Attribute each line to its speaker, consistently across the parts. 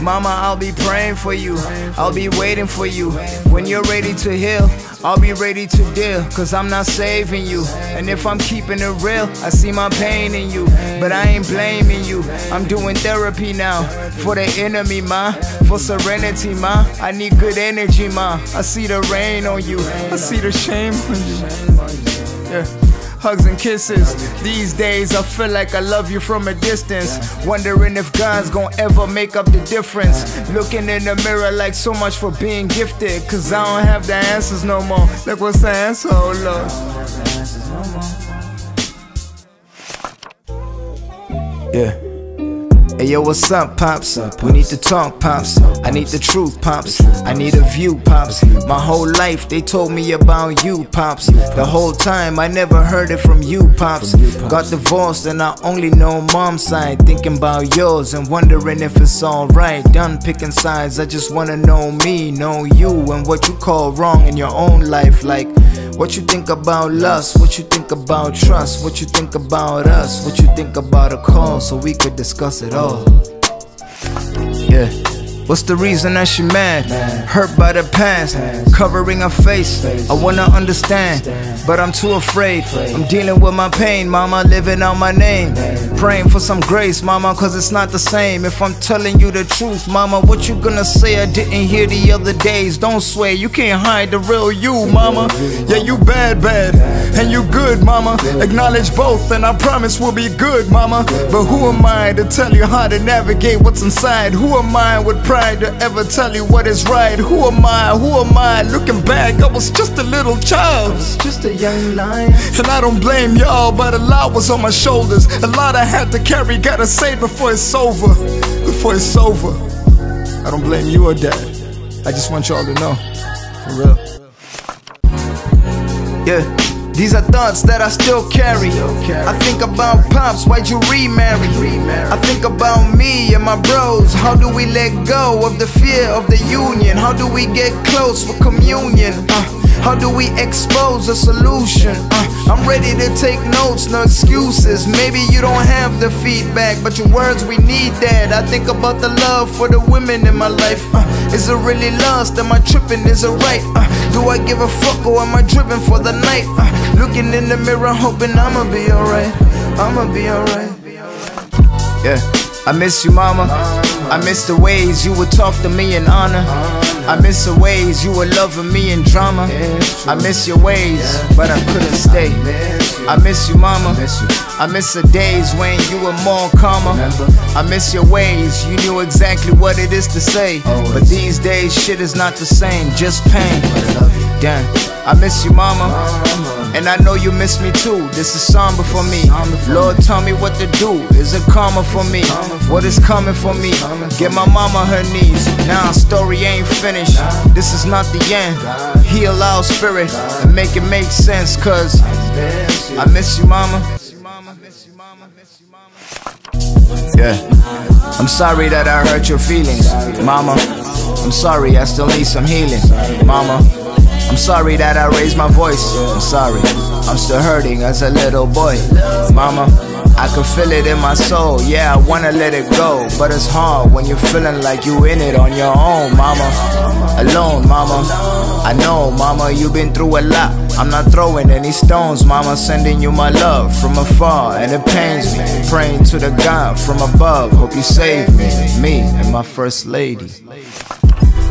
Speaker 1: Mama, I'll be praying for you. I'll be waiting for you. When you're ready to heal, I'll be ready to deal. Cause I'm not saving you. And if I'm keeping it real, I see my pain in you. But I ain't blaming you. I'm doing therapy now. For the enemy, ma. For serenity, ma. I need good energy, ma. I see the rain on you. I see the shame on you. Yeah hugs and kisses. These days I feel like I love you from a distance. Wondering if God's gonna ever make up the difference. Looking in the mirror like so much for being gifted. Cause I don't have the answers no more. Look what's the answer, oh Lord. Yeah. Hey yo, what's up, Pops? We need to talk, Pops. I need the truth, Pops. I need a view, Pops. My whole life they told me about you, Pops. The whole time I never heard it from you, Pops. Got divorced and I only know mom's side. Thinking about yours and wondering if it's alright. Done picking sides, I just wanna know me, know you, and what you call wrong in your own life. Like, what you think about lust, what you think about trust, what you think about us, what you think about a call so we could discuss it all. Yeah. What's the reason that she mad? Hurt by the past, covering her face. I wanna understand, but I'm too afraid. I'm dealing with my pain, mama, living out my name. Praying for some grace, mama, cause it's not the same. If I'm telling you the truth, mama, what you gonna say I didn't hear the other days? Don't swear, you can't hide the real you, mama. Yeah, you bad, bad, and you good, mama. Acknowledge both, and I promise we'll be good, mama. But who am I to tell you how to navigate what's inside? Who am I with pride? To ever tell you what is right. Who am I? Who am I? Looking back, I was just a little child.
Speaker 2: Just a young lion.
Speaker 1: And I don't blame y'all, but a lot was on my shoulders. A lot I had to carry, gotta say before it's over. Before it's over. I don't blame you or dad. I just want y'all to know. For real. Yeah. These are thoughts that I still carry. I think about pops, why'd you remarry? I think about me and my bros. How do we let go of the fear of the union? How do we get close with communion? Uh, how do we expose a solution? Uh, I'm ready to take notes, no excuses. Maybe you don't have the feedback, but your words, we need that. I think about the love for the women in my life. Uh, is it really lost? Am I tripping? Is it right? Uh, do I give a fuck or am I driven for the night? Uh, looking in the mirror, hoping I'ma be alright. I'ma be alright. Yeah, I miss you, mama. I miss the ways you would talk to me in honor. I miss the ways you were loving me in drama. I miss your ways, but I couldn't stay. I miss you, mama. I miss the days when you were more calmer. I miss your ways, you knew exactly what it is to say. But these days, shit is not the same, just pain. Damn, I miss you, mama. And I know you miss me too. This is somber for me. Lord, tell me what to do. Is it karma for me? What is coming for me? Get my mama her knees. Now, story ain't finished. This is not the end. Heal our spirit and make it make sense. Cause I miss you, mama. Yeah. I'm sorry that I hurt your feelings, mama. I'm sorry, I still need some healing, mama. I'm sorry that I raised my voice. I'm sorry. I'm still hurting as a little boy. Mama, I can feel it in my soul. Yeah, I wanna let it go. But it's hard when you're feeling like you in it on your own, mama. Alone, mama. I know, mama, you've been through a lot. I'm not throwing any stones, mama. Sending you my love from afar, and it pains me. Praying to the God from above. Hope you save me, me and my first lady.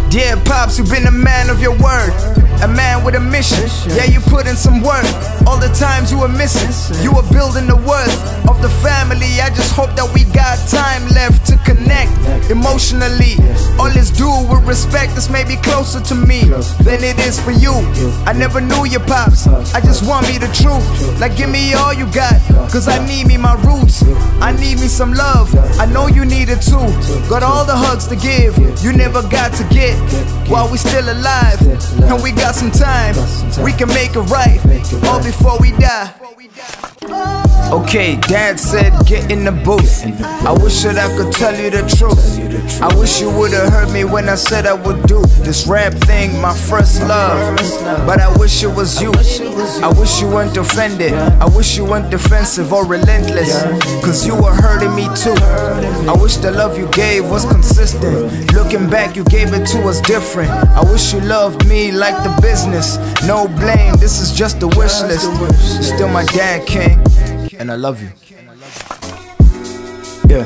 Speaker 1: Dear Pops, you've been a man of your word. A man with a mission. Yeah, you put in some work. All the times you were missing, you were building the worth of the family. I just hope that we got time left to connect emotionally. All is due with respect. This may be closer to me than it is for you. I never knew your pops. I just want me the truth. Like, give me all you got. Cause I need me my roots. I need me some love. I know you need it too. Got all the hugs to give. You never got to get while we still alive. And we got some time. We can make it right. All before we die. Oh. Okay, dad said get in the booth. I wish that I could tell you the truth. I wish you would've heard me when I said I would do this rap thing, my first love. But I wish it was you. I wish you weren't offended. I wish you weren't defensive or relentless. Cause you were hurting me too. I wish the love you gave was consistent. Looking back, you gave it to us different. I wish you loved me like the business. No blame, this is just a wish list. Still my dad king and I love you. Yeah.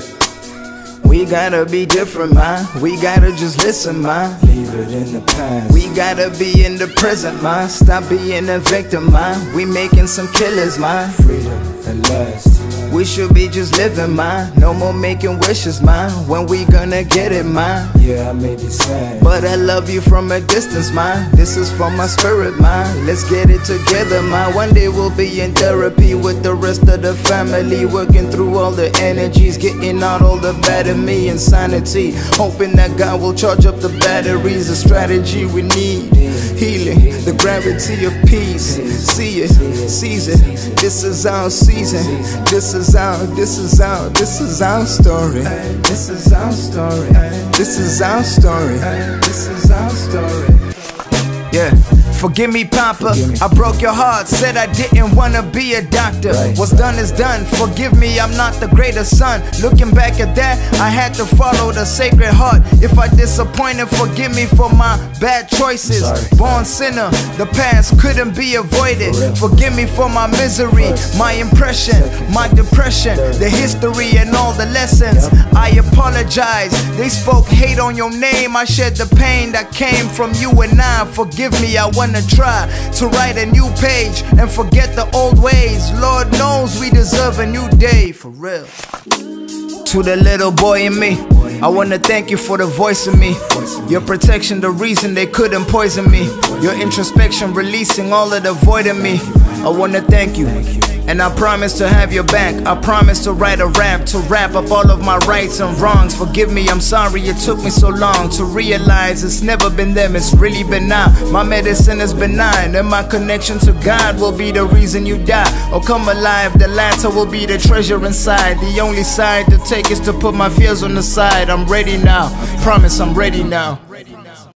Speaker 1: We gotta be different, man. We gotta just listen, man.
Speaker 2: Leave it in the past.
Speaker 1: We gotta be in the present, man. Stop being a victim, man. We making some killers, man.
Speaker 2: Freedom at last.
Speaker 1: We should be just living, man. No more making wishes, man. When we gonna get it, man?
Speaker 2: Yeah, I made be sad.
Speaker 1: But I love you from a distance, man. This is from my spirit, man. Let's get it together, man. One day we'll be in therapy with the rest of the family. Working through all the energies, getting out all the bad in me, insanity. Hoping that God will charge up the batteries, the strategy we need. Healing, the gravity of peace. See it, seize it. This is our season. This is our, this is our, this is our story. This is our story. This is our story. This is our story. Yeah. Forgive me, Papa. I broke your heart. Said I didn't wanna be a doctor. What's done is done. Forgive me, I'm not the greatest son. Looking back at that, I had to follow the sacred heart. If I disappointed, forgive me for my bad choices. Born sinner, the past couldn't be avoided. Forgive me for my misery, my impression, my depression, the history, and all the lessons. I apologize. They spoke hate on your name. I shed the pain that came from you and I. Forgive me, I want wanna try to write a new page and forget the old ways. Lord knows we deserve a new day, for real. To the little boy in me, I wanna thank you for the voice in me. Your protection, the reason they couldn't poison me. Your introspection, releasing all of the void in me. I wanna thank you. And I promise to have your back. I promise to write a rap, to wrap up all of my rights and wrongs. Forgive me, I'm sorry it took me so long to realize it's never been them, it's really been now. My medicine is benign, and my connection to God will be the reason you die or come alive. The latter will be the treasure inside. The only side to take is to put my fears on the side. I'm ready now, promise I'm ready now.